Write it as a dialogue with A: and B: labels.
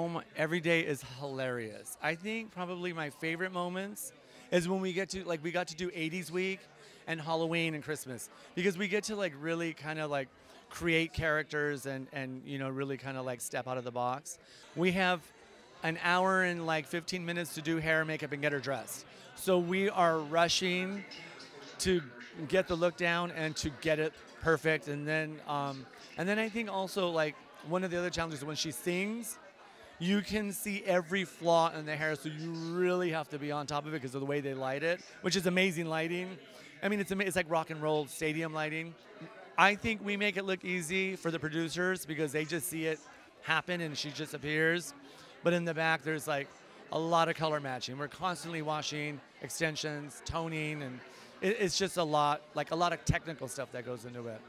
A: Oh my, every day is hilarious. I think probably my favorite moments is when we get to like we got to do 80s week and Halloween and Christmas because we get to like really kind of like create characters and and you know really kind of like step out of the box. We have an hour and like 15 minutes to do hair, makeup, and get her dressed. So we are rushing to get the look down and to get it perfect. And then, um, and then I think also like one of the other challenges when she sings, you can see every flaw in the hair, so you really have to be on top of it because of the way they light it, which is amazing lighting. I mean, it's it's like rock and roll stadium lighting. I think we make it look easy for the producers because they just see it happen and she just appears. But in the back, there's like a lot of color matching. We're constantly washing extensions, toning, and it, it's just a lot, like a lot of technical stuff that goes into it.